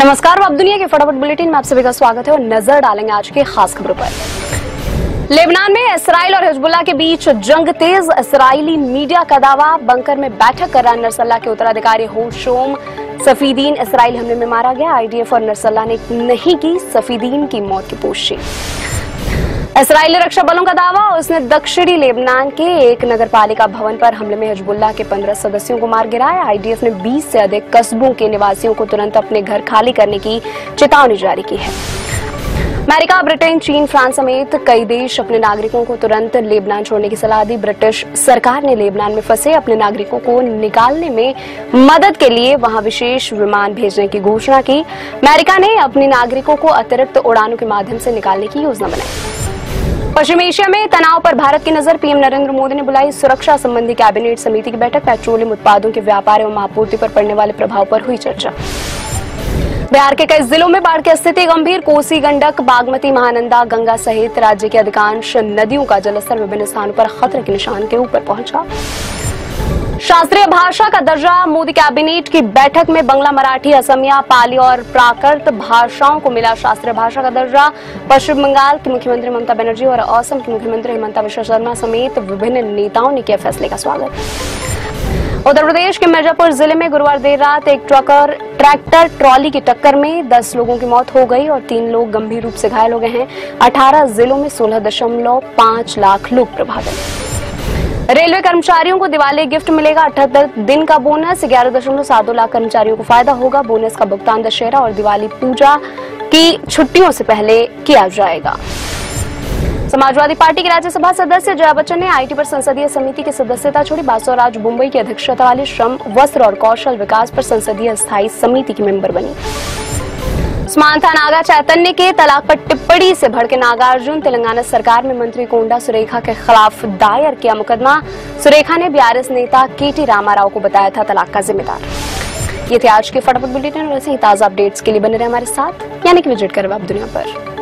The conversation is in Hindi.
नमस्कार, अब दुनिया के फटाफट बुलेटिन में आप सभी का स्वागत है और नज़र डालेंगे आज की खास खबरों पर। लेबनान में इसराइल और हिजबुल्ला के बीच जंग तेज, इसराइली मीडिया का दावा, बंकर में बैठक कर रहा नरसल्ला के उत्तराधिकारी होशोम सफीदीन। इसराइल हमले में मारा गया आईडीएफ और नरसल्ला ने नहीं की सफीदीन की मौत की पुष्टि इसराइली रक्षा बलों का दावा, उसने दक्षिणी लेबनान के एक नगरपालिका भवन पर हमले में हिजबुल्ला के 15 सदस्यों को मार गिराया। आईडीएफ ने 20 से अधिक कस्बों के निवासियों को तुरंत अपने घर खाली करने की चेतावनी जारी की है। अमेरिका, ब्रिटेन, चीन, फ्रांस समेत कई देश अपने नागरिकों को तुरंत लेबनान छोड़ने की सलाह दी। ब्रिटिश सरकार ने लेबनान में फंसे अपने नागरिकों को निकालने में मदद के लिए वहाँ विशेष विमान भेजने की घोषणा की। अमेरिका ने अपने नागरिकों को अतिरिक्त उड़ानों के माध्यम से निकालने की योजना बनाई। पश्चिम एशिया में तनाव पर भारत की नज़र, पीएम नरेंद्र मोदी ने बुलाई सुरक्षा संबंधी कैबिनेट समिति की बैठक। पेट्रोलियम उत्पादों के व्यापार एवं आपूर्ति पर पड़ने वाले प्रभाव पर हुई चर्चा। बिहार के कई जिलों में बाढ़ की स्थिति गंभीर। कोसी, गंडक, बागमती, महानंदा, गंगा सहित राज्य के अधिकांश नदियों का जलस्तर विभिन्न स्थानों पर खतरे के निशान के ऊपर पहुँचा। शास्त्रीय भाषा का दर्जा मोदी कैबिनेट की बैठक में बंगला, मराठी, असमिया, पाली और प्राकृत भाषाओं को मिला शास्त्रीय भाषा का दर्जा। पश्चिम बंगाल की मुख्यमंत्री ममता बनर्जी और असम की मुख्यमंत्री हेमंता विश्व शर्मा समेत विभिन्न नेताओं ने किया फैसले का स्वागत। उत्तर प्रदेश के मिर्जापुर ज़िले में गुरुवार देर रात एक ट्रकर, ट्रैक्टर ट्रॉली की टक्कर में 10 लोगों की मौत हो गई और तीन लोग गंभीर रूप से घायल हो गए हैं। 18 जिलों में सोलह दशमलव पाँच लाख लोग प्रभावित। रेलवे कर्मचारियों को दिवाली गिफ्ट मिलेगा, अठहत्तर दिन का बोनस, ग्यारह दशमलव सात दो लाख कर्मचारियों को फ़ायदा होगा। बोनस का भुगतान दशहरा और दिवाली पूजा की छुट्टियों से पहले किया जाएगा। समाजवादी पार्टी के राज्यसभा सदस्य जया बच्चन ने आईटी पर संसदीय समिति की सदस्यता छोड़ी। बासोराज मुंबई की अध्यक्षता वाली श्रम, वस्त्र और कौशल विकास पर संसदीय स्थायी समिति की मेंबर बनी। स्मानता नागा चैतन्य के तलाक पर टिप्पणी से भड़के नागार्जुन। तेलंगाना सरकार में मंत्री कोंडा सुरेखा के खिलाफ दायर किया मुकदमा। सुरेखा ने बीआरएस नेता के टी रामाराव को बताया था तलाक का जिम्मेदार। ये थे आज के फटाफट बुलेटिन, और ऐसे ही ताज़ा अपडेट्स के लिए बने रहे हमारे साथ। यानी कि विज़िट करें आप दुनिया पर।